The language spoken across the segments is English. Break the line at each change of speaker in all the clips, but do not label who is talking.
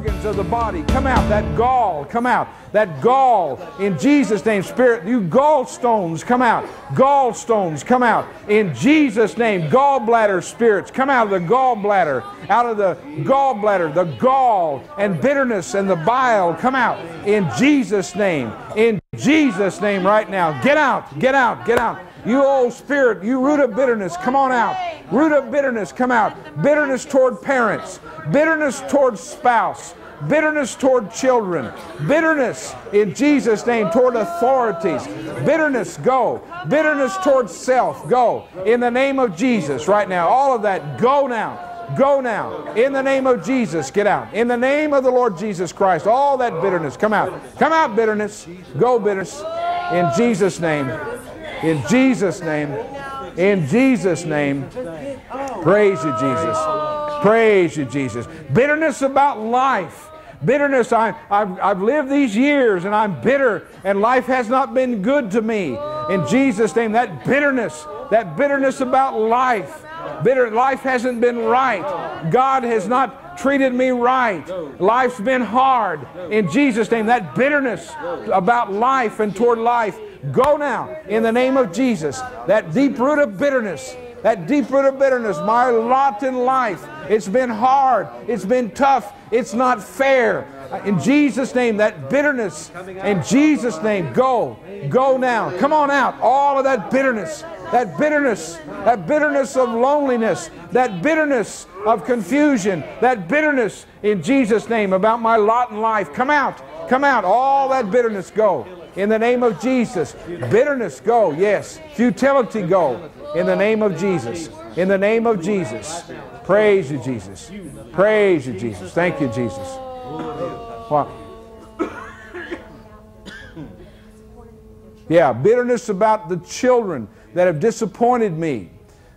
organs of the body. Come out. That gall, come out. That gall, in Jesus' name, Spirit, you gallstones, come out. Gallstones, come out. In Jesus' name, gallbladder spirits, come out of the gallbladder, out of the gallbladder, the gall and bitterness and the bile, come out. In Jesus' name. In Jesus' name, right now. Get out, get out, get out. You old spirit, you root of bitterness, come on out. Root of bitterness, come out. Bitterness toward parents, bitterness toward spouse, bitterness toward children, bitterness in Jesus' name toward authorities. Bitterness, go. Bitterness toward self, go. In the name of Jesus, right now. All of that, go now. Go now. In the name of Jesus, get out. In the name of the Lord Jesus Christ, all that bitterness, come out. Come out, bitterness. Go, bitterness. In Jesus' name. In Jesus' name. In Jesus' name. Praise you, Jesus. Praise you, Jesus. Bitterness about life. Bitterness, I, I've, I've lived these years and I'm bitter and life has not been good to me. In Jesus' name, that bitterness, that bitterness about life. Bitter life hasn't been right. God has not treated me right. Life's been hard. In Jesus' name, that bitterness about life and toward life, go now in the name of Jesus. That deep root of bitterness, that deep root of bitterness, my lot in life, it's been hard, it's been tough, it's not fair. In Jesus' name, that bitterness, in Jesus' name, go. Go now. Come on out. All of that bitterness, that bitterness, that bitterness of loneliness, that bitterness of confusion, that bitterness in Jesus' name about my lot in life. Come out. Come out. All that bitterness go. In the name of Jesus. Bitterness go. Yes. Futility go. In the name of Jesus. In the name of Jesus. Praise you, Jesus. Praise you, Jesus. Thank you, Jesus. What? Yeah, bitterness about the children that have disappointed me.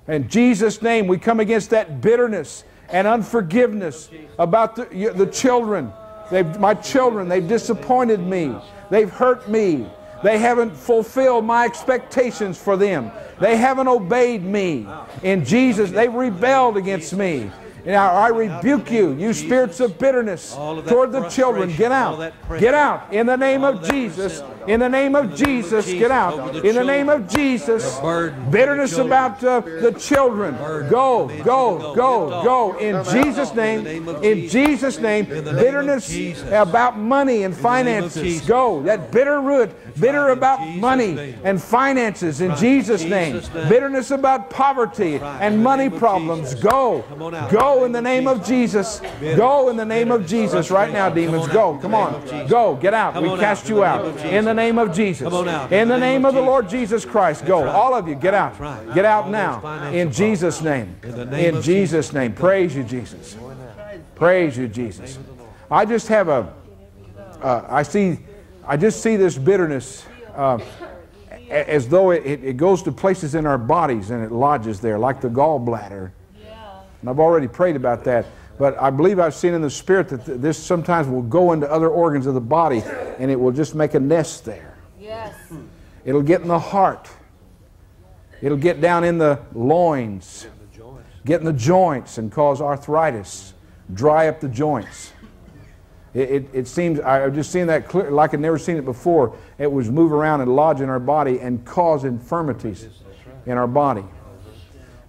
In Jesus' name, we come against that bitterness and unforgiveness about the, the children. They've, my children, they've disappointed me. They've hurt me. They haven't fulfilled my expectations for them. They haven't obeyed me. In Jesus, they've rebelled against me. Now I rebuke you, you spirits of bitterness toward the children. Get out. Get out. In the name of Jesus. In the name of Jesus, get out. In the name of Jesus. Bitterness about uh, the children. Go, go, go, go. In Jesus' name. In Jesus' name. Bitterness about money and finances. Go. That bitter root. Bitter about money and finances. In Jesus' name. Bitterness about poverty and money problems. Go. Go in the name of Jesus. Go in the name of Jesus right now, demons. Go. Come on. Go. Get out. We cast you out. In the name of Jesus. In the name of the Lord Jesus Christ. Go. All of you, get out. Get out now. In Jesus' name. In Jesus' name. Praise you, Jesus. Praise you, Jesus. I just have a. Uh, I see, I just see this bitterness uh, as though it, it goes to places in our bodies and it lodges there, like the gallbladder. And I've already prayed about that. But I believe I've seen in the spirit that this sometimes will go into other organs of the body and it will just make a nest there.
Yes.
It'll get in the heart. It'll get down in the loins, get in the joints and cause arthritis, dry up the joints. It, it, it seems, I've just seen that clear, like I've never seen it before. It was move around and lodge in our body and cause infirmities in our body.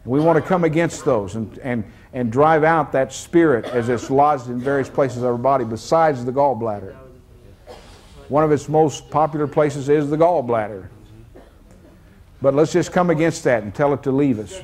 We want to come against those and, and, and drive out that spirit as it's lodged in various places of our body besides the gallbladder. One of its most popular places is the gallbladder. But let's just come against that and tell it to leave us.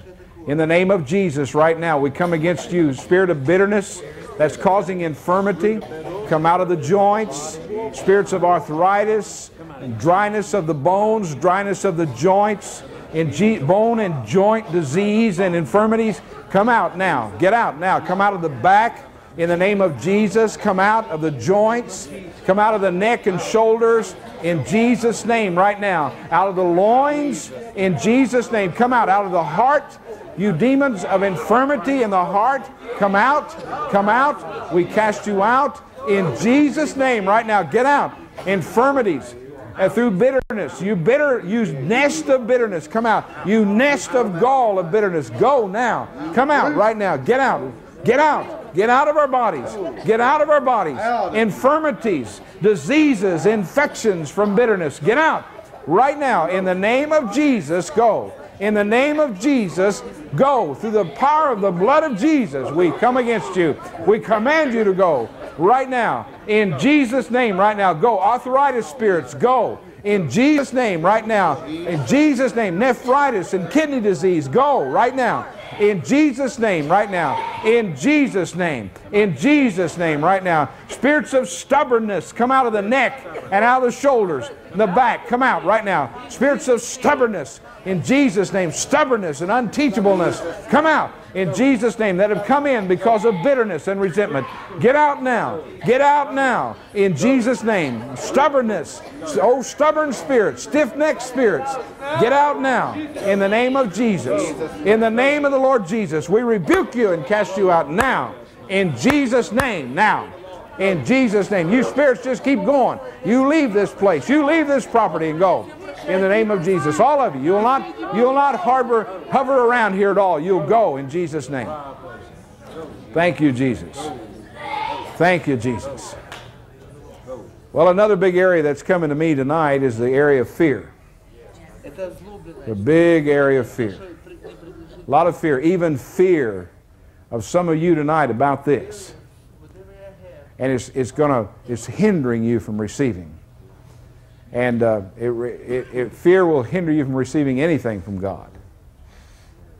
In the name of Jesus, right now, we come against you, spirit of bitterness that's causing infirmity. Come out of the joints, spirits of arthritis, dryness of the bones, dryness of the joints, in bone and joint disease and infirmities. Come out now. Get out now. Come out of the back in the name of Jesus. Come out of the joints. Come out of the neck and shoulders in Jesus' name right now. Out of the loins in Jesus' name. Come out. Out of the heart. You demons of infirmity in the heart, come out. Come out. We cast you out in Jesus' name right now. Get out. Infirmities, and through bitterness. You bitter, you nest of bitterness, come out. You nest of gall of bitterness, go now. Come out right now. Get out. Get out. Get out of our bodies. Get out of our bodies. Infirmities, diseases, infections from bitterness. Get out. Right now, in the name of Jesus, go. In the name of Jesus, go. Through the power of the blood of Jesus, we come against you. We command you to go right now. In Jesus' name, right now, go. Arthritis spirits, go. In Jesus' name, right now. In Jesus' name, nephritis and kidney disease, go right now. In Jesus' name, right now. In Jesus' name. In Jesus' name, right now. Spirits of stubbornness come out of the neck and out of the shoulders, the back, come out right now. Spirits of stubbornness, in Jesus' name, stubbornness and unteachableness, come out in Jesus' name that have come in because of bitterness and resentment. Get out now. Get out now in Jesus' name. Stubbornness, oh, stubborn spirits, stiff necked spirits, get out now in the name of Jesus. In the name of the Lord Jesus, we rebuke you and cast you out now. In Jesus' name, now. In Jesus' name. You spirits just keep going. You leave this place. You leave this property and go in the name of Jesus. All of you. You will not, you will not harbor, hover around here at all. You'll go in Jesus' name. Thank you, Jesus. Thank you, Jesus. Well, another big area that's coming to me tonight is the area of fear. The big area of fear. A lot of fear, even fear of some of you tonight about this. And it's, it's going to, it's hindering you from receiving. And uh, it, it, it, fear will hinder you from receiving anything from God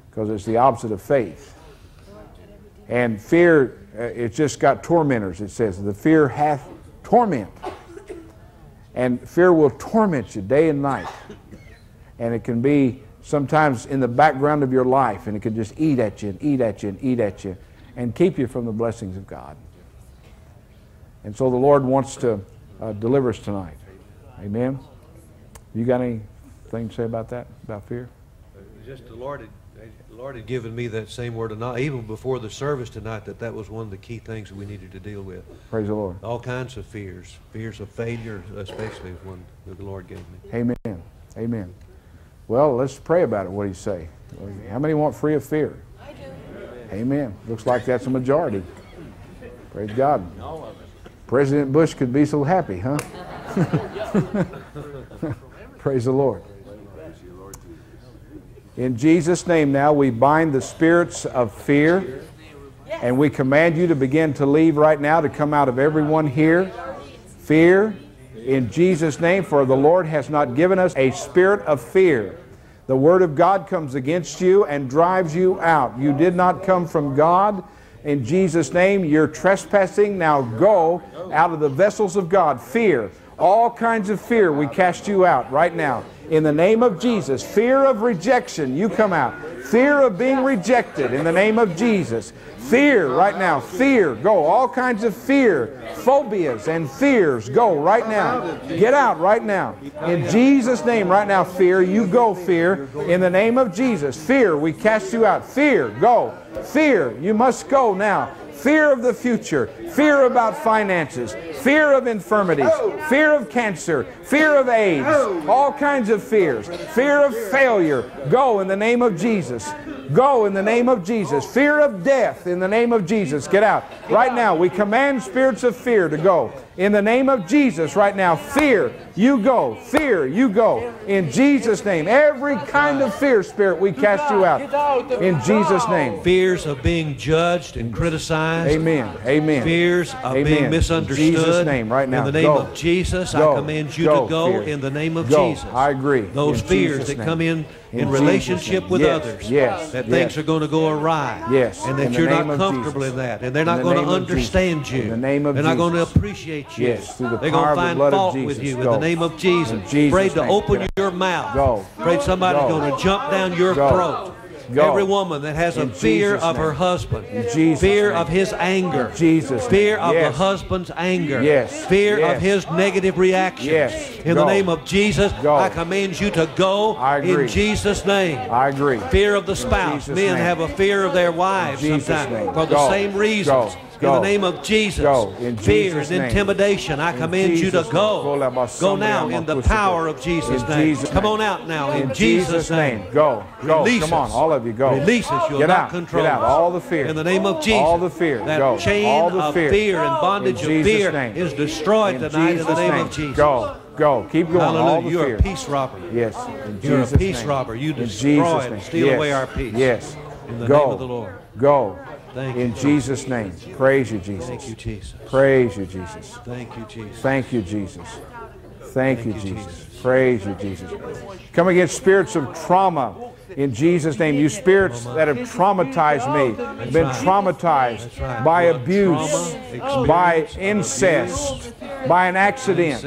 because it's the opposite of faith. And fear, uh, it's just got tormentors, it says. The fear hath torment. And fear will torment you day and night. And it can be sometimes in the background of your life, and it can just eat at you and eat at you and eat at you and keep you from the blessings of God. And so the Lord wants to uh, deliver us tonight. Amen. You got anything to say about that, about fear?
Just the Lord had, the Lord had given me that same word tonight, even before the service tonight, that that was one of the key things that we needed to deal with.
Praise the Lord.
All kinds of fears, fears of failure, especially is one that the Lord gave me.
Amen. Amen. Well, let's pray about it. What do you say? How many want free of fear? I do. Amen. Looks like that's a majority. Praise God. President Bush could be so happy, huh? Praise the Lord. In Jesus' name now, we bind the spirits of fear and we command you to begin to leave right now, to come out of everyone here. Fear, in Jesus' name, for the Lord has not given us a spirit of fear. The Word of God comes against you and drives you out. You did not come from God. In Jesus' name, you're trespassing. Now go out of the vessels of God. Fear, all kinds of fear, we cast you out right now. In the name of Jesus. Fear of rejection, you come out. Fear of being rejected, in the name of Jesus. Fear right now. Fear, go. All kinds of fear, phobias and fears, go right now. Get out right now. In Jesus' name, right now, fear, you go, fear. In the name of Jesus. Fear, we cast you out. Fear, go. Fear, you must go now fear of the future, fear about finances, fear of infirmities, oh. fear of cancer, fear of AIDS, oh. all kinds of fears, fear of failure. Go in the name of Jesus. Go in the name of Jesus. Fear of death in the name of Jesus. Get out. Right now, we command spirits of fear to go. In the name of Jesus, right now, fear, you go. Fear, you go. In Jesus' name. Every kind of fear spirit, we cast you out. In Jesus' name.
Fears of being judged and criticized.
Amen. Amen.
Fears of Amen. being misunderstood. In
Jesus' name, right now.
In the name go. of Jesus, go. I command you go. to go fear. in the name of. Jesus.
I agree.
Those
in
fears
Jesus
that
name.
come in in, relationship with
yes,
others.
Yes.
That
yes.
things are going to go awry.
Yes.
And that you're not comfortable in that. And they're not going to understand you.
In the name of
they're not going to appreciate you.
Yes. Through the
they're going to find fault with you
go.
in the name of Jesus.
Jesus
Afraid to open your mouth.
Go.
Afraid somebody's going to jump down your
go.
throat. Every woman that has a
In
fear
Jesus
of
name.
her husband,
Jesus
fear
name.
of his anger,
Jesus
fear
name.
of
yes.
the husband's anger,
Yes.
fear
yes.
of his negative reactions,
Yes.
In
Go.
the name of Jesus,
Go.
I command you to go in Jesus' name.
I agree.
Fear of the spouse. Men have a fear of their wives sometimes for the
Go.
same reasons.
Go.
In the name of Jesus.
Go. In
Fear
Jesus'
and intimidation. I
In
command you to go. Go now in the power of Jesus'
In
name.
Jesus'
Come on out now in,
In
Jesus' name.
Go. Go.
Release
Come on, all of you, go.
Release us. You'll
Get
not
out.
control
Get out. All the fear.
In the name of Jesus.
All the fear.
That
Go.
chain
All the
of
fear.
and bondage
In
of
Jesus'
fear
name.
is destroyed
In
tonight in the
Jesus'
name
name.
of Jesus.
Go. Go. Keep going. All
Hallelujah.
the
You're
fear.
a peace robber.
Yes. In
You're a peace
name.
robber. You destroy
Jesus'
and steal away our peace.
Yes.
In the
Go.
name of the Lord.
Go.
Thank you.
In Jesus' name. Praise you, Jesus.
Thank you, Jesus.
Praise you, Jesus.
Thank you, Jesus.
Thank you, Jesus. Thank you,
you,
Jesus. Praise you, Jesus. Come against spirits of trauma in Jesus' name. You spirits that have traumatized me, been traumatized by abuse, by incest, by an accident.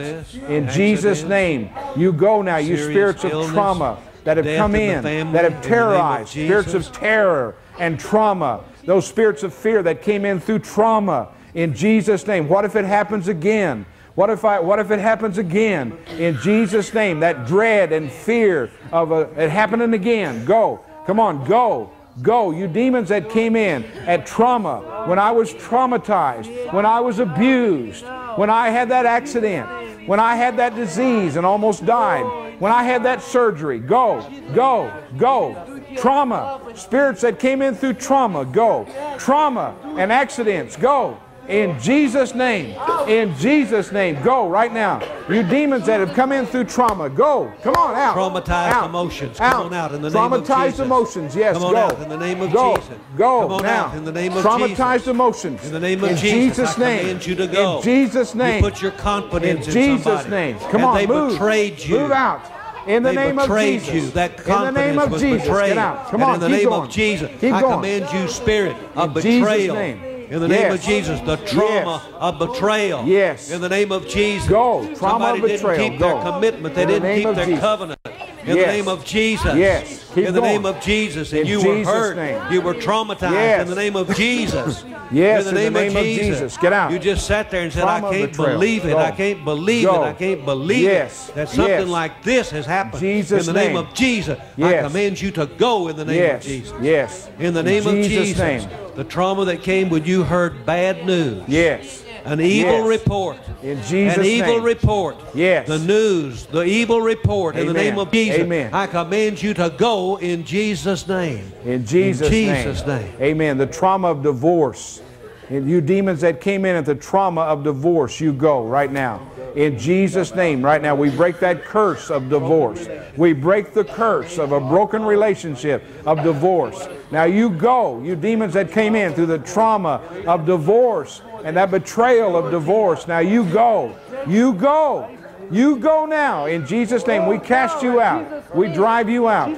In Jesus' name, you go now, you spirits of trauma that have come
in the
in,
family,
that have
the name of
terrorized, spirits of terror and trauma, those spirits of fear that came in through trauma. In Jesus' name, what if it happens again? What if I? What if it happens again? In Jesus' name, that dread and fear of a, it happening again. Go, come on, go, go. You demons that came in at trauma when I was traumatized, when I was abused, when I had that accident, when I had that disease and almost died, when I had that surgery. Go, go, go. Trauma, spirits that came in through trauma, go. Trauma and accidents, go. In Jesus' name, in Jesus' name, go right now. You demons that have come in through trauma, go. Come on out.
Traumatized
Out.
emotions, come on out in the name of Jesus.
Traumatized emotions, yes,
Come on
go.
out in the name of
go.
Jesus.
Go
Come on
now.
out in the name of
Traumatized
Jesus.
emotions.
In the name of
in
Jesus,
Jesus'
I
name.
command you to go.
In Jesus' name.
You put your confidence
in
in
Jesus'
somebody.
name. Come
And
on,
they
move.
betrayed you.
Move out. In the
They
name of Jesus.
you. That
in the name of
was
Jesus.
betrayed.
Get out. Come
and
on.
in the name
going.
of Jesus,
Keep
I
going.
command you, spirit of
In
betrayal. In the name of Jesus, the trauma
Yes.
of betrayal.
Yes.
In the name of Jesus.
Go. Trauma
Somebody
of betrayal.
didn't keep
Go.
their commitment. They
the
didn't keep their
Jesus.
covenant. In
Yes.
the name of Jesus.
Yes. Keep
in the
going.
name of Jesus. And
In
you
Jesus'
were hurt.
name.
You were traumatized.
Yes.
In the name of Jesus.
Yes,
In the name, of, Jesus.
Jesus. Get out.
You just sat there and said,
Trauma
I
of
can't believe it. I can't believe it. I can't believe
Yes.
it. That something like this has happened.
Jesus'
in the name,
name.
of Jesus. I command you to go in the name
yes.
of Jesus.
Yes.
In the name of
Jesus'
Jesus.
name.
The trauma that came when you heard bad news.
Yes.
An evil
Yes.
report.
In Jesus' name.
An evil
name.
report.
Yes.
The news, the evil report in the name of Jesus.
Amen.
I command you to go in Jesus' name.
In Jesus',
Jesus' name.
Amen. The trauma of divorce. And you demons that came in at the trauma of divorce, you go right now. In Jesus' name, right now, we break that curse of divorce. We break the curse of a broken relationship of divorce. Now you go, you demons that came in through the trauma of divorce and that betrayal of divorce. Now you go. You go. You go now. In Jesus' name, we cast you out. We drive you out.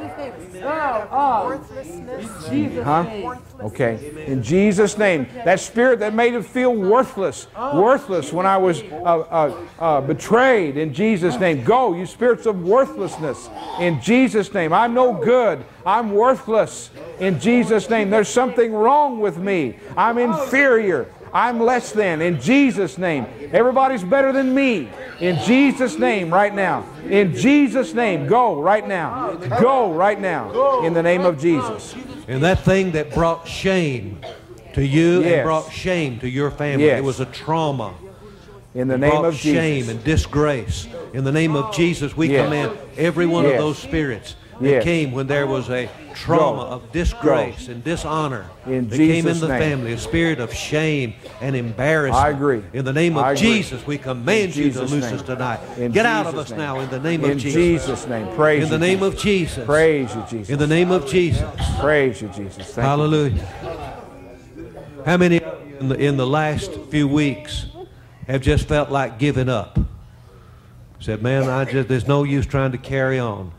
Huh? Okay. In Jesus' name, that spirit that made it feel worthless, worthless when I was uh, uh, uh, betrayed. In Jesus' name, go, you spirits of worthlessness. In Jesus' name, I'm no good. I'm worthless. In Jesus' name, there's something wrong with me. I'm inferior. I'm less than. In Jesus' name, everybody's better than me. In Jesus' name, right now. In Jesus' name, go right now. Go right now. In the name of Jesus.
And that thing that brought shame to you
Yes.
and brought shame to your family.
Yes.
It was a trauma.
In the name of
shame
Jesus.
and disgrace. In the name of Jesus, we
Yes.
command every one of those spirits that
Yes.
came when there was a trauma
Go.
of disgrace and dishonor
In
that came in the
name.
family, a spirit of shame and embarrassment.
I agree.
In the name of Jesus, we command
In
you to
Jesus'
loose
name.
us tonight.
In
Get out of us
name.
now in the name
In
of Jesus.
In Jesus' name. Praise
In the name
Jesus.
of Jesus.
Praise you, Jesus.
In the name of Jesus.
Praise you, Jesus. Thank you.
Hallelujah. How many of you in the, in the last few weeks have just felt like giving up? Said, man, I just there's no use trying to carry on.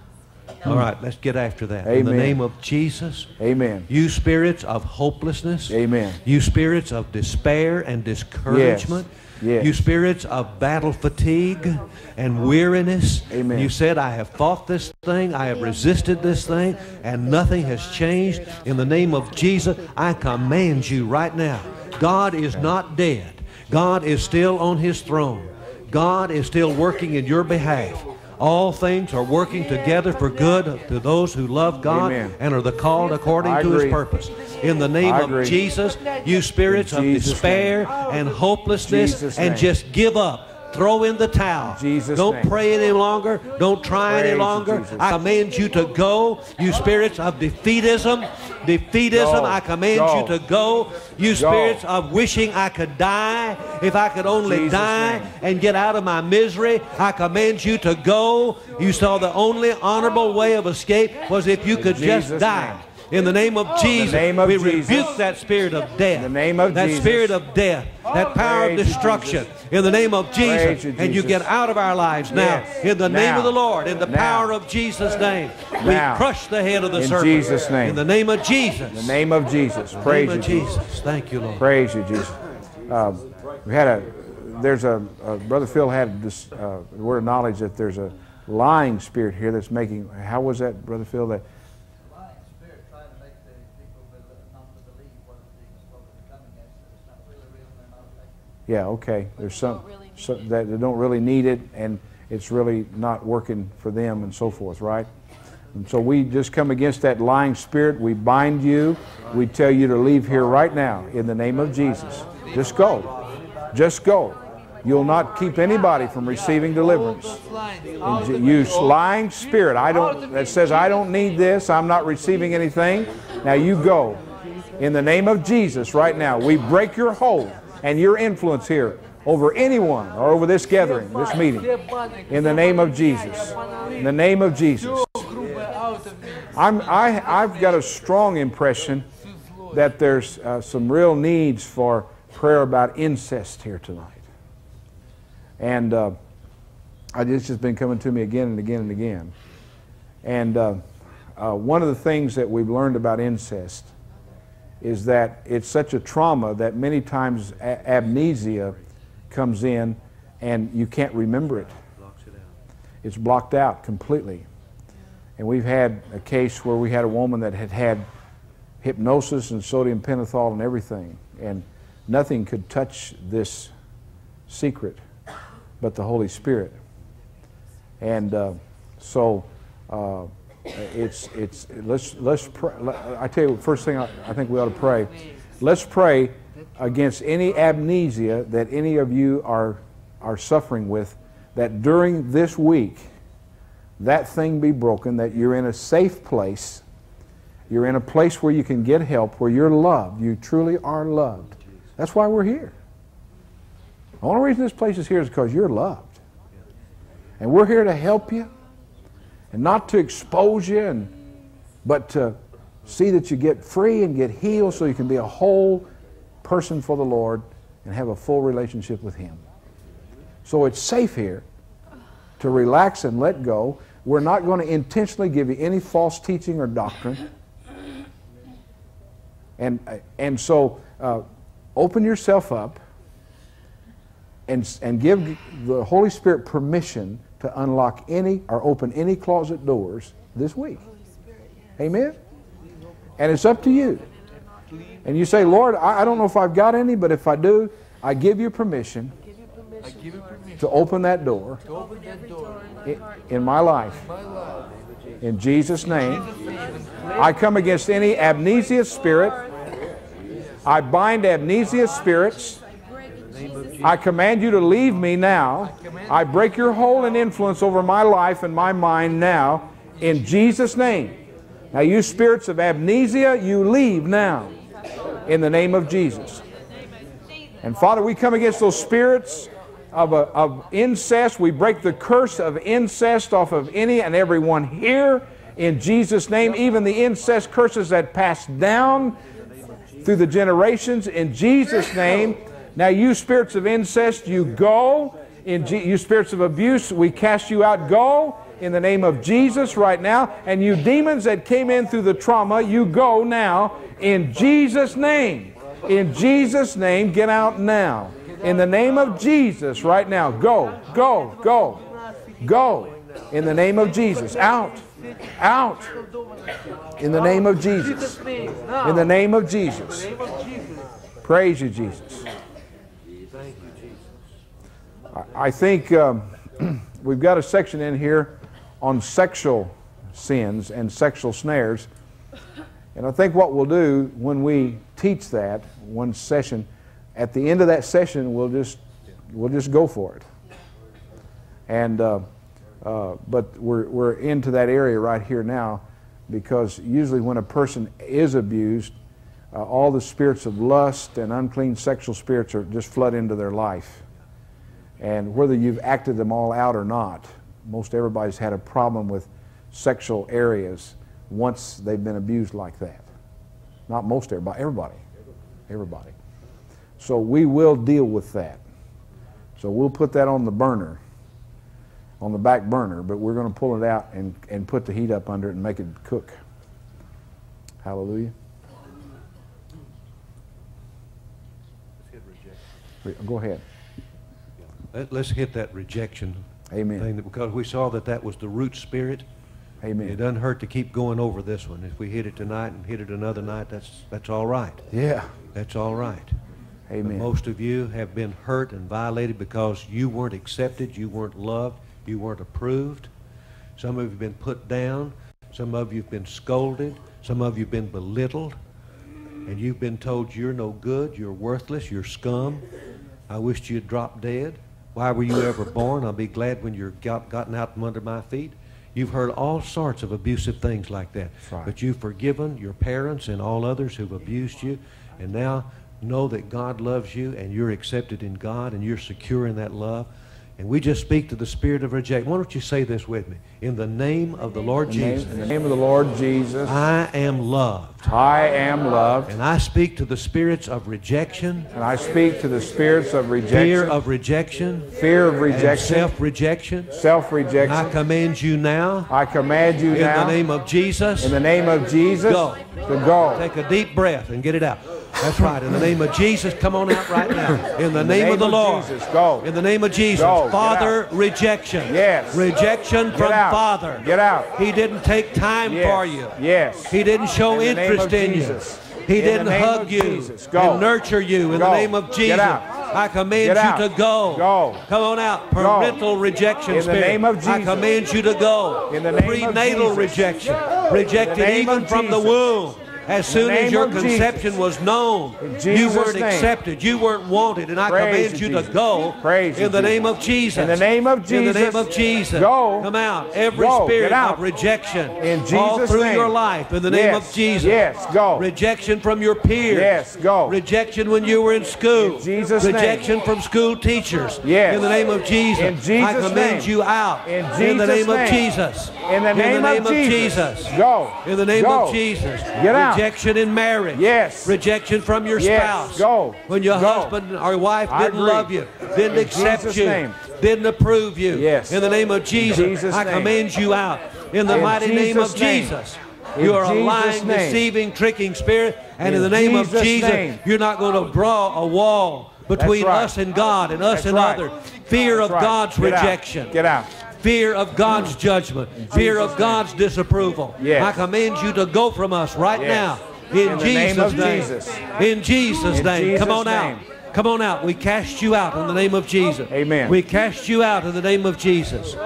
All hmm. right, let's get after that. In the name of Jesus,
Amen.
you spirits of hopelessness,
Amen.
you spirits of despair and discouragement,
Yes.
you spirits of battle fatigue and weariness.
Amen.
You said, I have fought this thing, I have resisted this thing, and nothing has changed. In the name of Jesus, I command you right now. God is not dead. God is still on his throne. God is still working in your behalf. All things are working together for good to those who love God
Amen.
and are the called according
I
to His purpose. In the name of. Jesus, you spirits
In
of
Jesus'
despair and hopelessness, and just give up. Throw in the towel.
Jesus'
Don't
name.
pray any longer. Don't try
Praise
any longer.
Jesus.
I command you to go. You spirits of defeatism, defeatism,
Go.
I command
Go.
you to go. You spirits of wishing I could die. If I could only
Jesus'
die
name.
and get out of my misery, I command you to go. You saw the only honorable way of escape was if you could just
Jesus'
die.
name.
In the name of Jesus,
name of
we
Jesus.
rebuke that spirit of death.
In the name of
that
Jesus.
spirit of death, that power of
Praise you,
destruction.
Jesus.
In the name of Jesus,
you,
and you get out of our lives now.
Yes.
In the name of the Lord, in the
Now.
power of Jesus' name, we
Now.
crush the head of the
In
serpent.
Jesus' name.
In the name of Jesus.
In the name of Jesus. Praise you, Jesus.
Jesus. Thank you, Lord.
Praise you, Jesus. Uh, we had a, there's a, uh, Brother Phil had this uh, word of knowledge that there's a lying spirit here that's making, how was that, Brother Phil? That
lying spirit trying to make the people bel- not to believe what is what is coming at them. It's not really real and they're not affected.
Yeah, okay. There's some,
really
that they don't really need it, and it's really not working for them, and so forth, right? And so we just come against that lying spirit. We bind you. We tell you to leave here right now in the name of Jesus. Just go. Just go. You'll not keep anybody from receiving deliverance. You lying spirit, I don't that says I don't need this. I'm not receiving anything. Now you go. In the name of Jesus, right now, we break your hold and your influence here over anyone or over this gathering, this meeting. In the name of Jesus. In the name of Jesus. I'm, I, I've got a strong impression that there's uh, some real needs for prayer about incest here tonight. And uh, I, it's just been coming to me again and again and again. And uh, uh, one of the things that we've learned about incest is that it's such a trauma that many times amnesia comes in and you can't remember it. It's blocked out completely. And we've had a case where we had a woman that had had hypnosis and sodium pentothal and everything, and nothing could touch this secret but the Holy Spirit. And uh, so uh, it's it's let's let's pray. I tell you, first thing I, I think we ought to pray. Let's pray against any amnesia that any of you are are suffering with. That during this week, that thing be broken. That you're in a safe place. You're in a place where you can get help, where you're loved. You truly are loved. That's why we're here. The only reason this place is here is because you're loved. And we're here to help you and not to expose you, and, but to see that you get free and get healed so you can be a whole person for the Lord and have a full relationship with Him. So it's safe here to relax and let go. We're not going to intentionally give you any false teaching or doctrine. And, and so uh, open yourself up and, and give the Holy Spirit permission to unlock any or open any closet doors this week. Amen? And it's up to you. And you say, Lord, I, don't know if I've got any, but if I do, I give you permission to open that door
open every door in my heart.
in my life. In Jesus' name. I come against any amnesia spirit. I bind amnesia spirits.
I break in Jesus'
I command you to leave me now. I break your hold and influence over my life and my mind now in Jesus' name. Now, you spirits of amnesia, you leave now in the name of Jesus. And Father, we come against those spirits of, a, of incest. We break the curse of incest off of any and every one here in Jesus' name. Even the incest curses that pass down through the generations in Jesus' name. Now, you spirits of incest, you go. In G- you spirits of abuse, we cast you out. Go in the name of Jesus right now. And you demons that came in through the trauma, you go now in Jesus' name. In Jesus' name, get out now. In the name of Jesus right now, go, go, go, go. In the name of Jesus, out, out. In the name of Jesus. In the name of Jesus. Praise you, Jesus. I think um, we've got a section in here on sexual sins and sexual snares. And I think what we'll do when we teach that one session, at the end of that session, we'll just we'll just go for it. And uh, uh, but we're we're into that area right here now, because usually when a person is abused, uh, all the spirits of lust and unclean sexual spirits are just flood into their life. And whether you've acted them all out or not, most everybody's had a problem with sexual areas once they've been abused like that. Not most everybody, everybody. Everybody. So we will deal with that. So we'll put that on the burner, on the back burner, but we're going to pull it out and, and put the heat up under it and make it cook. Hallelujah. Go ahead.
Let, let's hit that rejection
Amen.
thing because we saw that that was the root spirit.
Amen.
It doesn't hurt to keep going over this one. If we hit it tonight and hit it another night, that's that's all right.
Yeah.
That's all right. But
Amen.
most of you have been hurt and violated because you weren't accepted, you weren't loved, you weren't approved. Some of you have been put down. Some of you have been scolded. Some of you have been belittled. And you've been told you're no good, you're worthless, you're scum. I wished you'd drop dead. Why were you ever born? I'll be glad when you're got, gotten out from under my feet. You've heard all sorts of abusive things like that.
right.
But you've forgiven your parents and all others who've abused you. And now know that God loves you and you're accepted in God and you're secure in that love. And we just speak to the spirit of rejection. Why don't you say this with me? In the name of the Lord
In
Jesus,
in the name of the Lord Jesus,
I am loved.
I am loved,
And I speak to the spirits of rejection,
and I speak to the spirits of rejection,
fear of rejection,
fear of rejection,
self-rejection.
Self rejection.
I command you now,
I command you
in
now,
the name of Jesus,
in the name of Jesus,
Go.
to go.
take a deep breath and get it out. That's right. In the name of Jesus, come on out right now. In the name, of the Lord.
Jesus, go.
In the name of Jesus.
Go.
Father, rejection.
Yes.
Rejection
Get
from
out.
Father.
Get out.
He didn't take time
Yes.
for you.
Yes.
He didn't show
In the name
interest
of
in
Jesus.
you. He
In the
didn't
name
hug
of
you
Jesus. Go.
and nurture you. In
Go.
the name of Jesus. I command you to go.
Go.
Come on out. Parental rejection
In the
spirit.
name of Jesus.
I command you to go.
In the name of
Prenatal
Jesus.
rejection. Rejected
name
even
of
from the womb. As soon as your conception
Jesus.
was known, you weren't
name.
accepted, you weren't wanted, and I
Praise
command
you,
to go
Praise
in the name
Jesus.
of Jesus.
In the name of Jesus.
In the name of Jesus.
Go.
Come out. Every
Go.
spirit
out.
of rejection
In Jesus all
through
name.
your life. In the name
Yes.
of Jesus.
Yes. Go.
Rejection from your peers.
Yes. Go.
Rejection when you were in school.
In Jesus' name.
Rejection from school teachers.
Yes.
In the name of Jesus.
In Jesus'
I command
name.
you out.
In
the
Jesus'
name of
name.
Jesus.
In the name,
of,
of, Jesus.
Jesus.
Go.
In the name
Go.
of Jesus.
Get out.
Rejection in marriage.
Yes.
Rejection from your
Yes.
spouse.
Go.
When your
Go.
husband or wife didn't love you, didn't
In
accept
Jesus'
you,
name.
didn't approve you.
Yes.
In the name of Jesus,
Jesus'
I
name.
command you out. In the
In
mighty name of
Jesus' name.
You are a lying,
name.
deceiving, tricking spirit. And in,
In
the name of
Jesus'
Jesus,
name.
you're not going to draw a wall between
right.
us and God and us
That's
and
right.
others. Fear
That's
of
right.
God's
Get out.
rejection.
Get out.
Fear of God's judgment. Fear of God's disapproval.
Yes.
I command you to go from us right
Yes.
now. In,
In
Jesus'
name. Jesus.
In Jesus'
In
name. Come on
name.
out. Come on out. We cast you out in the name of Jesus.
Amen.
We cast you out in the name of Jesus.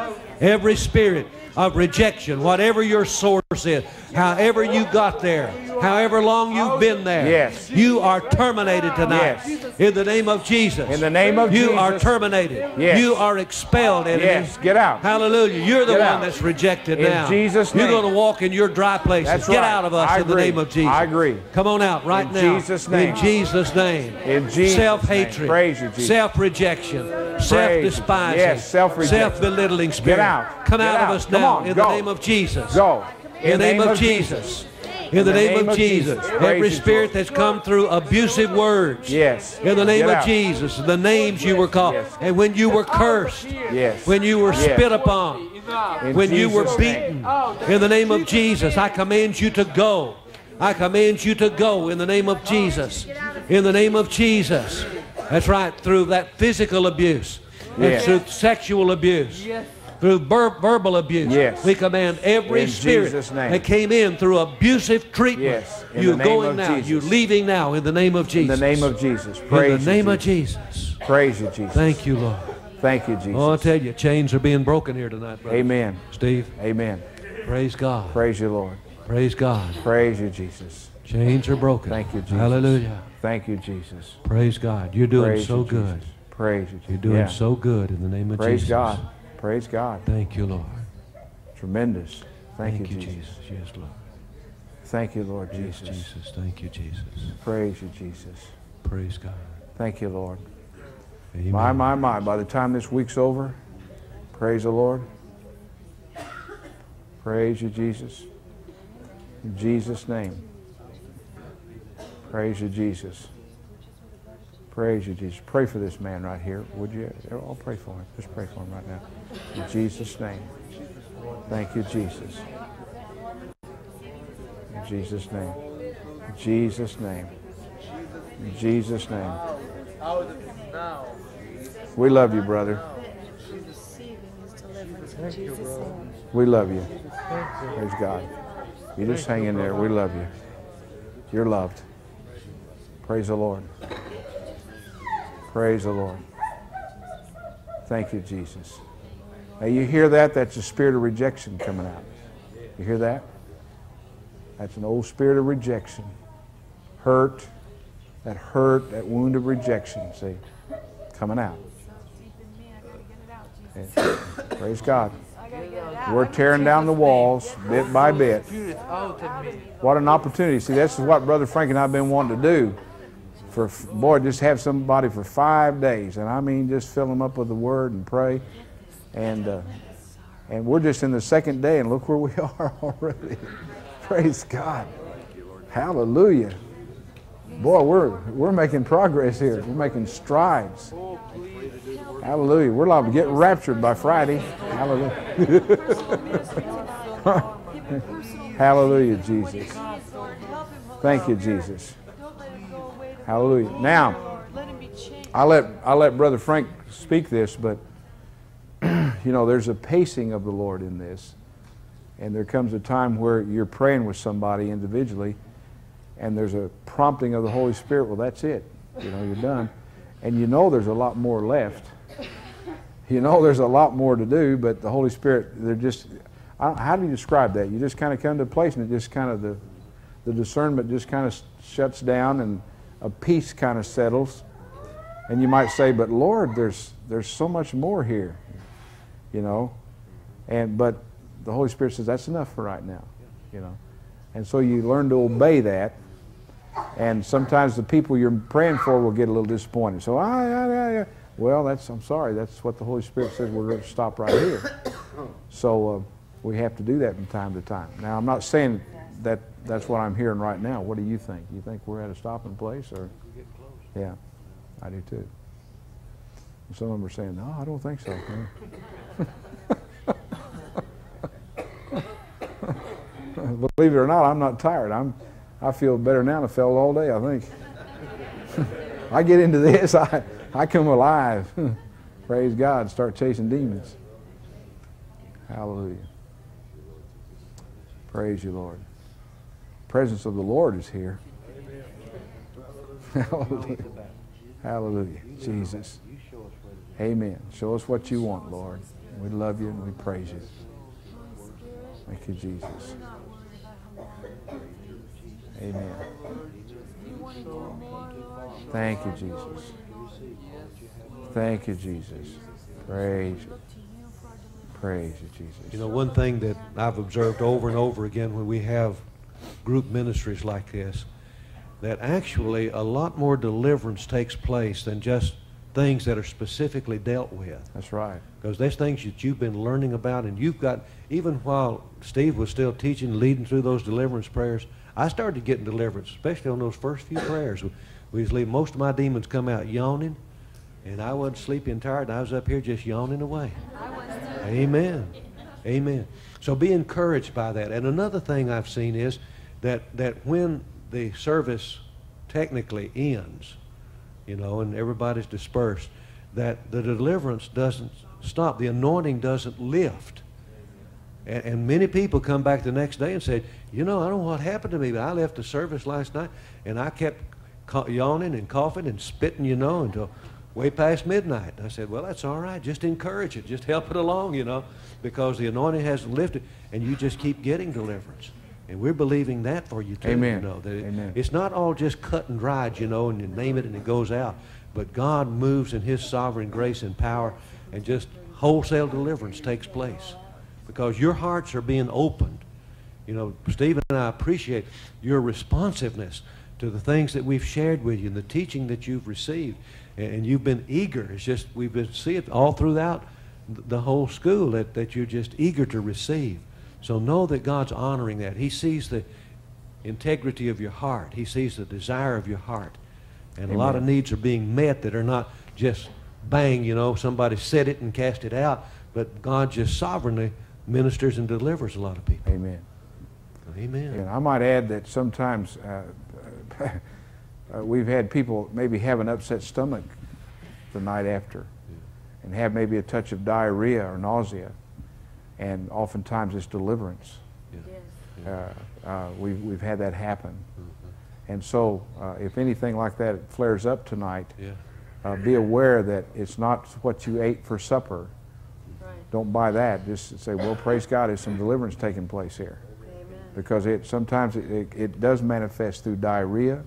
Every spirit of rejection, whatever your source is, however you got there, however long you've been there,
Yes.
you are terminated tonight.
Yes.
In the name of Jesus.
In the name of
you are terminated.
Yes.
You are expelled, enemy.
Yes. Get out.
Hallelujah. You're the
Get
one
out.
that's rejected
In
now.
Jesus'
You're going to walk in your dry places.
That's
Get
right.
out of us
I
in the name of Jesus.
I agree.
Come on out right
In
now.
Jesus' name.
In Jesus' name.
In Jesus'
Self-hatred.
Praise you, Jesus.
Self-rejection. Self-despising.
Yes, self-rejection.
Self-belittling spirit.
Get out.
Come
Get
out,
out.
of us
Come
now
on,
in
go.
the name of Jesus.
Go.
In the name, of, Jesus. In the name, of, Jesus. Every spirit that's come through abusive words.
Yes.
In the name of. Jesus, the names you were called, and when you were cursed,
Yes.
when you were spit upon,
In
when you were
Jesus'
beaten,
name.
in the name of Jesus, I command you to go. I command you to go in the name of Jesus. In the name of Jesus. That's right, through that physical abuse, and through sexual abuse, through ver- verbal abuse.
Yes.
We command every
In
spirit that came in through abusive treatment.
Yes. In
You're going now.
Jesus.
You're leaving now in the name of Jesus.
In the name of Jesus. Praise
in the name
you,
of
Jesus.
Jesus.
Praise you, Jesus.
Thank you, Lord.
Thank you, Jesus.
Oh, I tell you, chains are being broken here tonight, brother.
Amen.
Steve,
Amen.
praise God.
Praise you, Lord.
Praise God.
Praise you, Jesus.
Chains are broken.
Thank you, Jesus.
Hallelujah.
Thank you, Jesus.
Praise God. You're doing
Praise
so
you,
good.
Jesus. Praise you, Jesus.
You're doing
Yeah.
so good in the name of
Praise
Jesus.
Praise God. Praise God.
Thank you, Lord.
Tremendous. Thank, you, Jesus.
Jesus. Yes, Lord.
Thank you, Lord
Yes,
Jesus.
Jesus. Thank you, Jesus.
Praise you, Jesus.
Praise God.
Thank you, Lord.
Amen.
My, my, my. By the time this week's over, praise the Lord. Praise you, Jesus. In Jesus' name. Praise you, Jesus. Praise you, Jesus. Pray for this man right here, would you? I'll pray for him. Just pray for him right now. In Jesus' name. Thank you, Jesus. In Jesus' name. In Jesus' name. In Jesus' name. We love you, brother. We love you. Praise God. You just hang in there. We love you. You're loved. Praise the Lord. Praise the Lord. Thank you, Jesus. Now, you hear that? That's a spirit of rejection coming out. You hear that? That's an old spirit of rejection. Hurt. That hurt, that wound of rejection, see, coming out. And praise God. We're tearing down the walls bit by bit.
Spirit out of me.
What an opportunity. See, this is what Brother Frank and I have been wanting to do. For boy, just have somebody for five days, and I mean, just fill them up with the Word and pray, and uh, and we're just in the second day, and look where we are already. Praise God, Hallelujah. Boy, we're we're making progress here. We're making strides. Hallelujah. We're allowed to get raptured by Friday. Hallelujah. Hallelujah, Jesus. Thank you, Jesus. Hallelujah. Now,
Let him be changed.
I let I let Brother Frank speak this, but you know, there's a pacing of the Lord in this, and there comes a time where you're praying with somebody individually, and there's a prompting of the Holy Spirit. Well, that's it. You know, you're done, and you know there's a lot more left. You know there's a lot more to do, but the Holy Spirit, they're just. I don't, how do you describe that? You just kind of come to a place, and it just kind of the, the discernment just kind of shuts down, and a peace kind of settles. And you might say, but Lord, there's there's so much more here, you know. And but the Holy Spirit says that's enough for right now, you know. And so you learn to obey that. And sometimes the people you're praying for will get a little disappointed. So I, I well, that's I'm sorry. That's what the Holy Spirit says. We're going to stop right here. So uh, we have to do that from time to time. Now I'm not saying that that's what I'm hearing right now. What do you think? You think we're at a stopping place, or? Yeah, I do too. Some of them are saying, "No, I don't think so." Believe it or not, I'm not tired. I'm, I feel better now than I felt all day. I think. I get into this, I, I come alive. Praise God, start chasing demons. Hallelujah. Praise you, Lord. Presence of the Lord is here. Hallelujah. Hallelujah. Jesus. Amen. Show us what you want, Lord. We love you and we praise you. Thank you, Jesus. Amen. Thank you, Jesus. Thank you, Jesus. Praise you. Praise you, Jesus.
You know, one thing that I've observed over and over again when we have group ministries like this, that actually a lot more deliverance takes place than just things that are specifically dealt with.
That's right.
Because there's things that you've been learning about, and you've got, even while Steve was still teaching, leading through those deliverance prayers, I started getting deliverance, especially on those first few prayers. We was leaving, most of my demons come out yawning, and I wasn't sleepy and tired, and I was up here just yawning away. Amen. Amen. So be encouraged by that. And another thing I've seen is that, that when the service technically ends, you know, and everybody's dispersed, that the deliverance doesn't stop. The anointing doesn't lift. And, and many people come back the next day and say, you know, I don't know what happened to me, but I left the service last night and I kept yawning and coughing and spitting, you know, until way past midnight. I said, well, that's all right. Just encourage it. Just help it along, you know, because the anointing hasn't lifted, and you just keep getting deliverance. And we're believing that for you too.
Amen.
You know, that it-
Amen.
It's not all just cut and dried, you know, and you name it and it goes out. But God moves in His sovereign grace and power, and just wholesale deliverance takes place because your hearts are being opened. You know, Stephen and I appreciate your responsiveness to the things that we've shared with you and the teaching that you've received. And you've been eager. It's just, we've been seeing it all throughout the whole school that, that you're just eager to receive. So know that God's honoring that. He sees the integrity of your heart, He sees the desire of your heart. And a lot of needs are being met that are not just bang, you know, somebody said it and cast it out, but God just sovereignly ministers and delivers a lot of people.
Amen.
Amen.
And I might add that sometimes uh, uh, we've had people maybe have an upset stomach the night after and have maybe a touch of diarrhea or nausea. And oftentimes it's deliverance.
Yes.
Uh, uh, we've, we've had that happen. And so uh, if anything like that flares up tonight,
Yeah.
uh, be aware that it's not what you ate for supper.
Right.
Don't buy that. Just say, well, praise God, there's some deliverance taking place here.
Amen.
because it sometimes it, it, it does manifest through diarrhea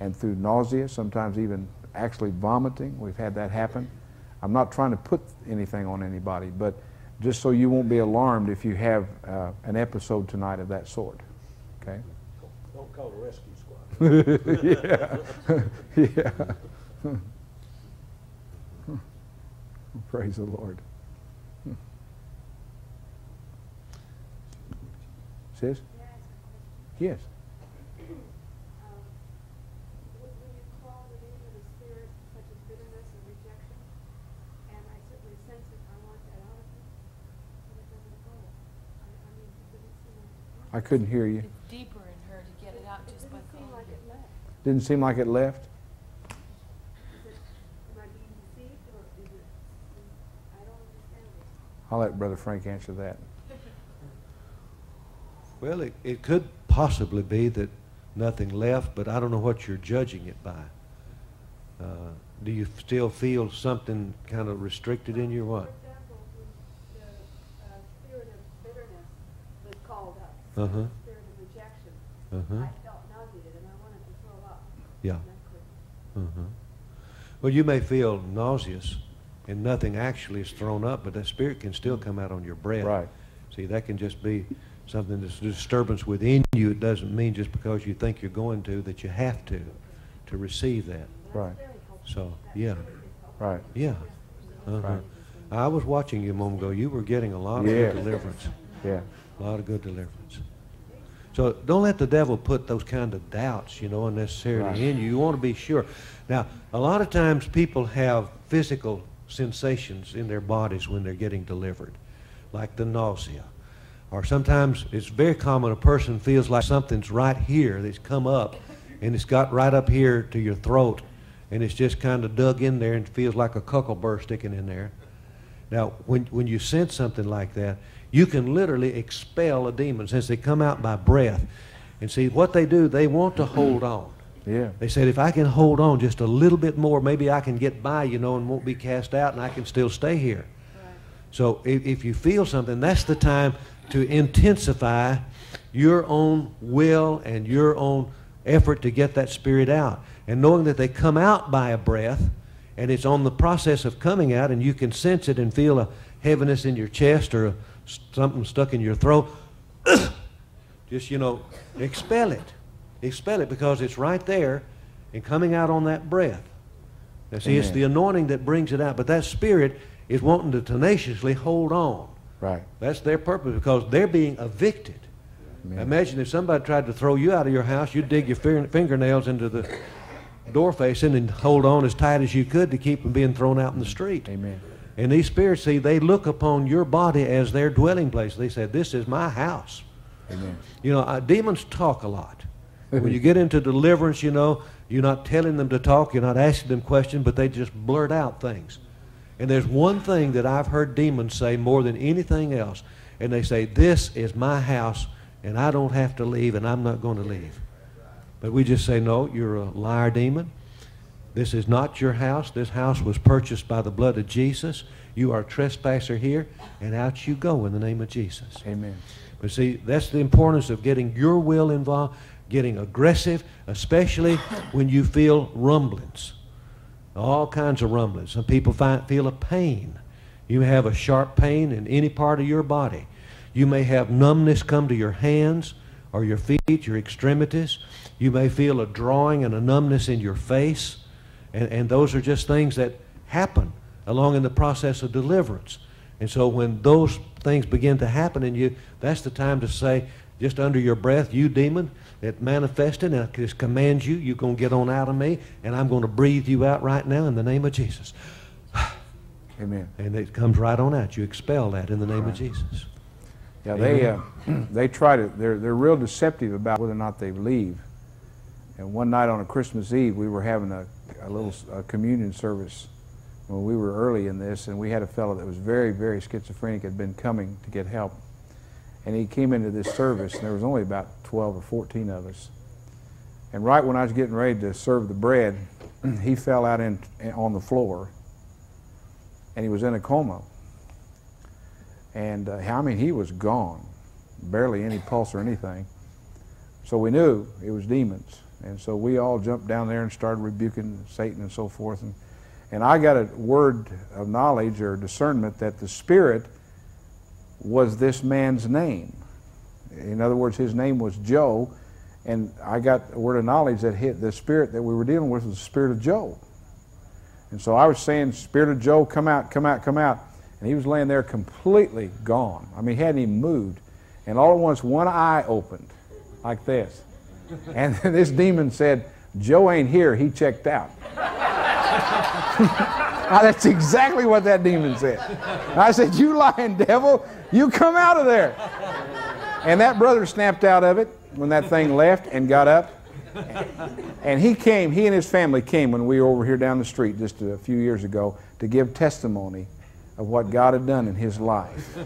and through nausea, sometimes even actually vomiting. We've had that happen. I'm not trying to put anything on anybody, but just so you won't be alarmed if you have uh, an episode tonight of that sort. Okay?
Don't call the rescue squad.
yeah. yeah. Praise the Lord. Sis? Yes.
Um, When when you call the name of the spirit such as bitterness and rejection, and I certainly sense it, I want that out of you, but it doesn't go. I, I mean, it doesn't seem like.
I couldn't hear you.
Deeper in her to get it out just by
doesn't seem like
it.
it left.
Didn't seem like it left.
Is it, am I being deceived, or is it, I don't understand this.
I'll let Brother Frank answer that.
Well, it, it could possibly be that nothing left, but I don't know what you're judging it by. Uh, do you still feel something kind of restricted in you or what?
For example, when the uh, spirit of bitterness was called up,
Uh-huh.
the spirit of rejection,
Uh-huh.
I felt nauseated and I wanted to throw up.
Yeah.
And I couldn't.
Uh-huh. Well, you may feel nauseous and nothing actually is thrown up, but that spirit can still come out on your breath.
Right.
See, that can just be something that's a disturbance within you. It doesn't mean just because you think you're going to that you have to to receive that.
Right.
So, yeah,
Right.
yeah. Uh-huh.
Right.
I was watching you a moment ago. You were getting a lot of
Yeah.
good deliverance.
Yeah.
A lot of good deliverance. So don't let the devil put those kind of doubts, you know, unnecessarily
Right.
in you. You want to be sure. Now, a lot of times people have physical sensations in their bodies when they're getting delivered, like the nausea. Or sometimes it's very common a person feels like something's right here that's come up and it's got right up here to your throat and it's just kind of dug in there and feels like a cuckleburr sticking in there. Now, when, when you sense something like that, you can literally expel a demon since they come out by breath. And see, what they do, they want to hold on.
Yeah.
They said, if I can hold on just a little bit more, maybe I can get by, you know, and won't be cast out and I can still stay here. So if, if you feel something, that's the time to intensify your own will and your own effort to get that spirit out. And knowing that they come out by a breath, and it's on the process of coming out, and you can sense it and feel a heaviness in your chest or a, something stuck in your throat, just, you know, expel it. Expel it because it's right there and coming out on that breath. Now, see, it's the anointing that brings it out, but that spirit is wanting to tenaciously hold on.
Right.
That's their purpose because they're being evicted.
Amen.
Imagine if somebody tried to throw you out of your house, you'd dig your fingernails into the door facing and hold on as tight as you could to keep from being thrown out in the street.
Amen.
And these spirits, see, they look upon your body as their dwelling place. They say, This is my house.
Amen.
You know, uh, demons talk a lot. when you get into deliverance, you know, you're not telling them to talk, you're not asking them questions, but they just blurt out things. And there's one thing that I've heard demons say more than anything else, and they say, This is my house, and I don't have to leave, and I'm not going to leave. But we just say, No, you're a liar demon. This is not your house. This house was purchased by the blood of Jesus. You are a trespasser here, and out you go in the name of Jesus.
Amen.
But see, that's the importance of getting your will involved, getting aggressive, especially when you feel rumblings. All kinds of rumblings. Some people find, feel a pain. You have a sharp pain in any part of your body. You may have numbness come to your hands or your feet, your extremities. You may feel a drawing and a numbness in your face. And, and those are just things that happen along in the process of deliverance. And so when those things begin to happen in you, that's the time to say, just under your breath, you demon that manifested, and I just command you, you're going to get on out of me, and I'm going to breathe you out right now in the name of Jesus.
Amen.
And it comes right on out. You expel that in the name of Jesus.
Yeah, they uh, they try to. They're they're real deceptive about whether or not they leave. And one night on a Christmas Eve, we were having a, a little communion service when we were early in this, and we had a fellow that was very very schizophrenic had been coming to get help, and he came into this service, and there was only about twelve or fourteen of us. And right when I was getting ready to serve the bread, he fell out in, on the floor, and he was in a coma. And uh, I mean, he was gone, barely any pulse or anything. So we knew it was demons. And so we all jumped down there and started rebuking Satan and so forth. And, and I got a word of knowledge or discernment that the spirit was this man's name. In other words, his name was Joe. And I got a word of knowledge that hit the spirit that we were dealing with was the spirit of Joe. And so I was saying, Spirit of Joe, come out, come out, come out. And he was laying there completely gone. I mean, he hadn't even moved. And all at once, one eye opened like this. And this demon said, Joe ain't here, he checked out. That's exactly what that demon said. I said, You lying devil, you come out of there. And that brother snapped out of it when that thing left and got up. And he came, he and his family came when we were over here down the street just a few years ago to give testimony of what God had done in his life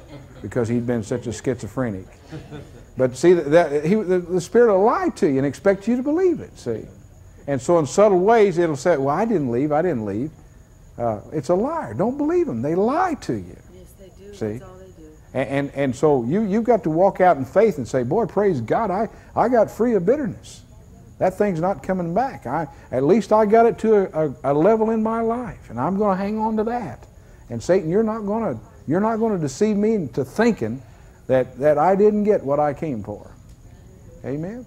because he'd been such a schizophrenic. But see, that, he, the, the Spirit will lie to you and expect you to believe it, see. And so in subtle ways, it'll say, well, I didn't leave, I didn't leave. Uh, it's a liar. Don't believe them. They lie to you.
Yes, they do.
See?
That's all they do.
And, and, and so you, you've got to walk out in faith and say, boy, praise God, I, I got free of bitterness. That thing's not coming back. I, at least I got it to a, a, a level in my life, and I'm going to hang on to that. And Satan, you're not going to you're not going to deceive me into thinking that, that I didn't get what I came for. Amen.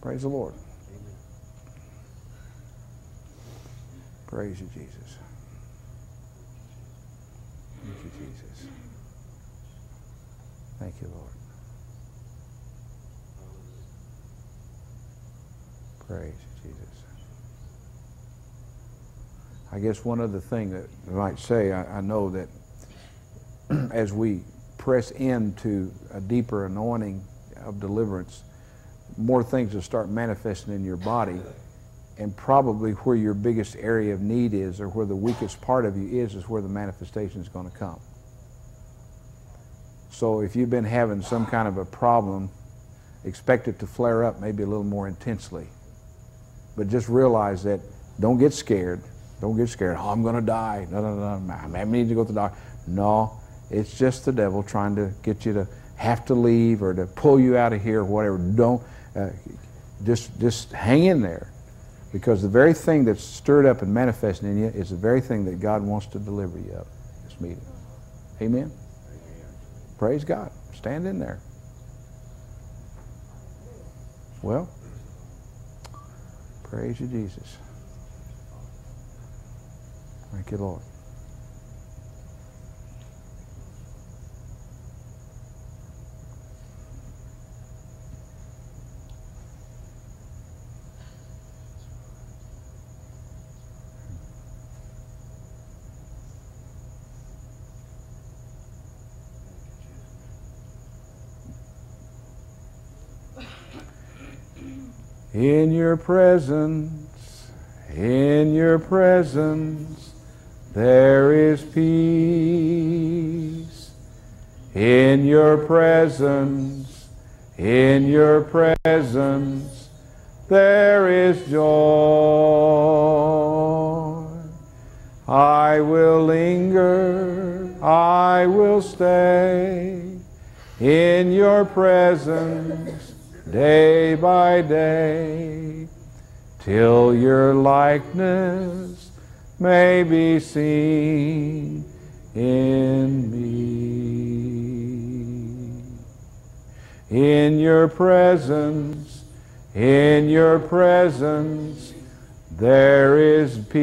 Praise the Lord. Praise you, Jesus. Thank you, Jesus. Thank you, Lord. Praise you, Jesus. I guess one other thing that I might say, I, I know that as we press into a deeper anointing of deliverance, more things will start manifesting in your body. And probably where your biggest area of need is, or where the weakest part of you is, is where the manifestation is going to come. So if you've been having some kind of a problem, expect it to flare up maybe a little more intensely. But just realize that don't get scared. Don't get scared. Oh, I'm going to die. No, no, no, no. I need to go to the doctor. No, it's just the devil trying to get you to have to leave or to pull you out of here or whatever. Don't uh, just just hang in there, because the very thing that's stirred up and manifesting in you is the very thing that God wants to deliver you of. This meeting. Amen. Praise God. Stand in there. Well, praise you, Jesus. Thank you, Lord. In your presence, in your presence, there is peace. In your presence, in your presence, there is joy. I will linger, I will stay in your presence day by day, till your likeness may be seen in me. In your presence, in your presence, there is peace.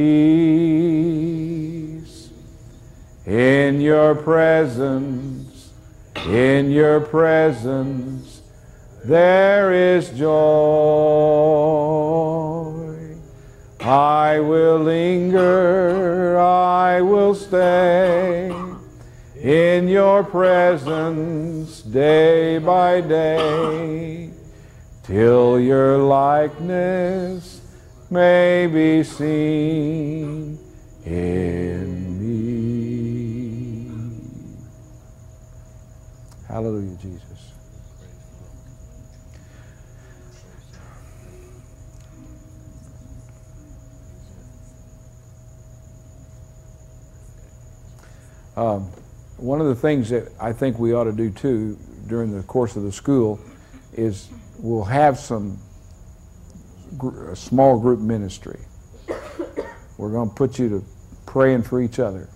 In your presence, in your presence, there is joy. I will linger, I will stay in your presence day by day, till your likeness may be seen in me. Hallelujah, Jesus. Um, one of the things that I think we ought to do too during the course of the school is we'll have some gr- small group ministry. We're going to put you to praying for each other.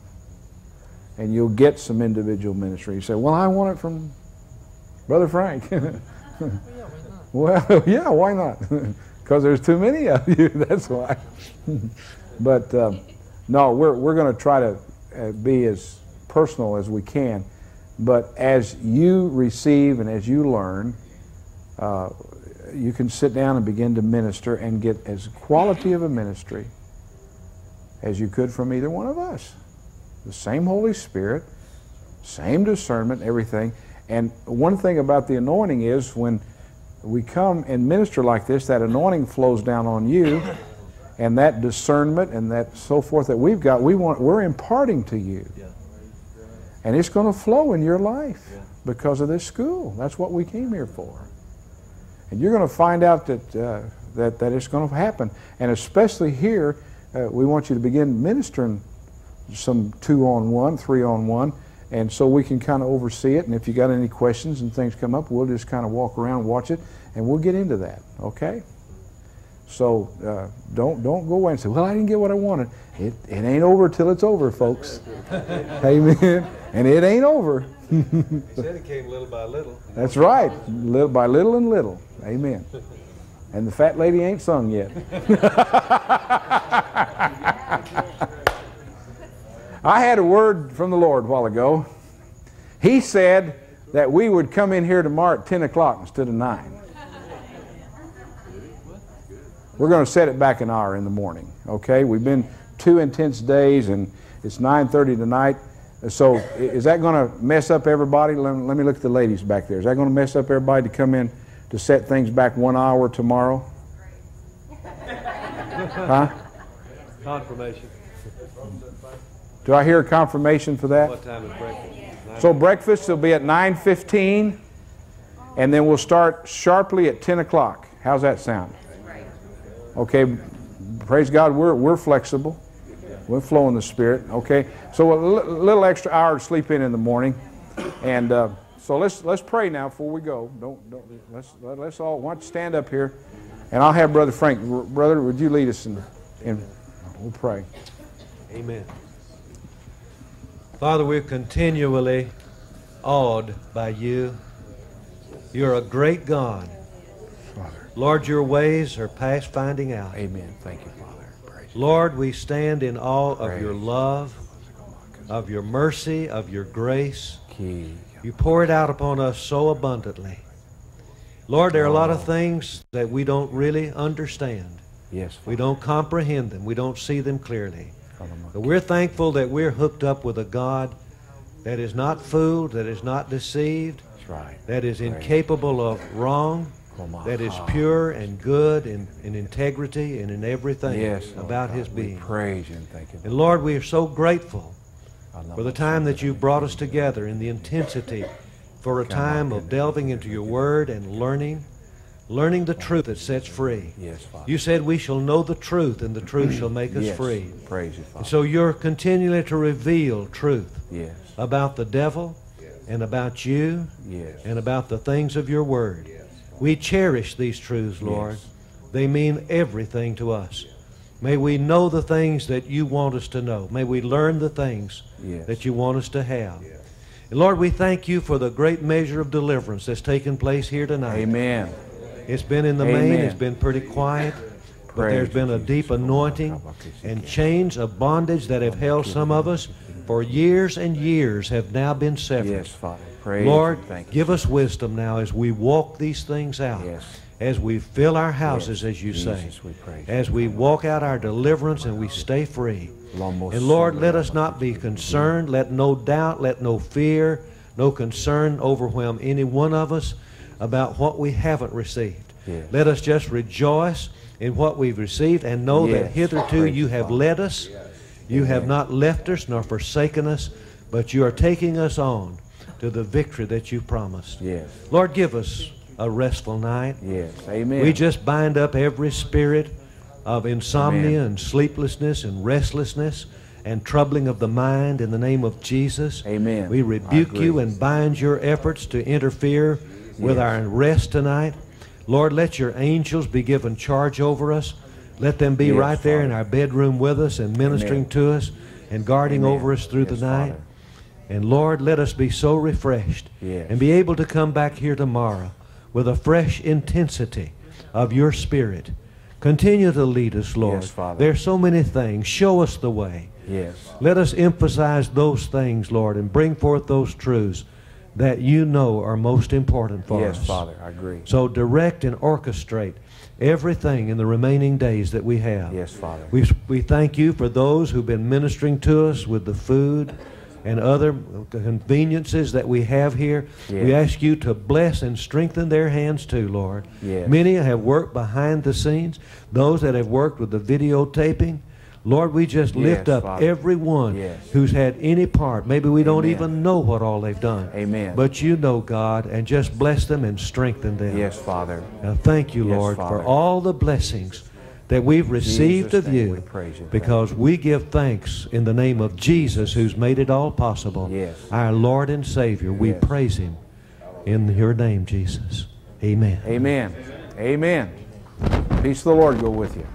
And you'll get some individual ministry. You say, Well, I want it from Brother Frank. well, yeah, why not? Because there's too many of you, that's why. but um, no, we're, we're going to try to uh, be as personal as we can. But as you receive and as you learn, uh, you can sit down and begin to minister and get as quality of a ministry as you could from either one of us. The same Holy Spirit, same discernment, everything. And one thing about the anointing is when we come and minister like this, that anointing flows down on you, and that discernment and that so forth that we've got, we want, we're imparting to you. And it's going to flow in your life because of this school. That's what we came here for. And you're going to find out that, uh, that, that it's going to happen. And especially here, uh, we want you to begin ministering some two on one, three on one, and so we can kind of oversee it. And if you got any questions and things come up, we'll just kind of walk around, watch it, and we'll get into that. Okay? So uh, don't don't go away and say, "Well, I didn't get what I wanted." It it ain't over till it's over, folks. Amen. And it ain't over.
He said it came little by little.
That's right. Little by little and little. Amen. And the fat lady ain't sung yet. I had a word from the Lord a while ago. He said that we would come in here tomorrow at 10 o'clock instead of 9. We're going to set it back an hour in the morning, okay? We've been two intense days and it's 9.30 tonight. So is that going to mess up everybody? Let, let me look at the ladies back there. Is that going to mess up everybody to come in to set things back one hour tomorrow? Huh?
Confirmation.
Do I hear a confirmation for that?
What time is breakfast?
So breakfast will be at 9.15 and then we'll start sharply at 10 o'clock. How's that sound? Okay, praise God, we're, we're flexible. We're flowing the Spirit, okay? So a little extra hour to sleep in in the morning. And uh, so let's, let's pray now before we go. Don't, don't, let's, let- let's all, why don't you stand up here? And I'll have Brother Frank. Brother, would you lead us in, in we'll pray.
Amen. Father, we're continually awed by you. You're a great God. Lord, your ways are past finding out.
Amen. Thank you, Father. Praise.
Lord, we stand in awe of your love, of your mercy, of your grace. You pour it out upon us so abundantly. Lord, there are a lot of oh. things that we don't really understand.
Yes,
We don't comprehend them. We don't see them clearly. But we're thankful that we're hooked up with a God that is not fooled, that is not deceived,
right.
that is incapable of wrong. That is pure and good in, in integrity and in everything
Yes,
about
God,
his
we
being.
praise you and thank you.
And Lord, we are so grateful for the time that you brought us together in the intensity for a time of delving into your word and learning, learning the truth that sets free.
Yes, Father.
You said we shall know the truth and the truth shall make us
yes.
free.
Praise you,
And
Father.
so you're continually to reveal truth
yes.
about the devil and about you
Yes.
and about the things of your word. We cherish these truths, Lord. They mean everything to us. May we know the things that you want us to know. May we learn the things
Yes.
that you want us to have. And Lord, we thank you for the great measure of deliverance that's taken place here tonight.
Amen.
It's been in the main, it's been pretty quiet, but
Praise
there's been a deep anointing and chains of bondage that have held some of us for years and years have now been severed.
Yes, Father. Praise
Lord. Give us wisdom now as we walk these things out.
Yes.
As we fill our houses,
Yes.
as you say.
Jesus, we praise you.
As we walk out our deliverance and we stay free. And Lord, let us not be concerned. Let no doubt, let no fear, no concern overwhelm any one of us about what we haven't received.
Yes.
Let us just rejoice in what we've received and know that hitherto
Praise
you have led us. You have not left us nor forsaken us, but you are taking us on to the victory that you promised.
Yes.
Lord, give us a restful night.
Yes. Amen.
We just bind up every spirit of insomnia
Amen.
and sleeplessness and restlessness and troubling of the mind in the name of Jesus.
Amen.
We rebuke you and bind your efforts to interfere with
Yes.
our rest tonight. Lord, let your angels be given charge over us. Let them be
Yes,
right there in our bedroom with us and ministering
Amen.
to us and guarding
Amen.
over us through
Yes,
the night.
Father.
And Lord, let us be so refreshed
Yes.
and be able to come back here tomorrow with a fresh intensity of your Spirit. Continue to lead us, Lord.
Yes, Father.
There's so many things. Show us the way.
Yes.
Let us emphasize those things, Lord, and bring forth those truths that you know are most important for
Yes,
us.
Father. I agree.
So direct and orchestrate everything in the remaining days that we have.
Yes, Father.
We, we thank you for those who've been ministering to us with the food and other conveniences that we have here. We ask you to bless and strengthen their hands too, Lord.
Yes.
Many have worked behind the scenes, those that have worked with the videotaping. Lord, we just lift
Yes,
up
Father.
everyone
Yes.
who's had any part. Maybe we don't even know what all they've done.
Amen.
But you know, God, and just bless them and strengthen them.
Yes, Father.
Now, thank you,
Yes,
Lord,
Father.
for all the blessings that we've received
Jesus'
of you
we praise you.
because we give thanks in the name of Jesus who's made it all possible.
Yes.
Our Lord and Savior, we praise him in your name, Jesus. Amen.
Amen. Amen. Peace of the Lord go with you.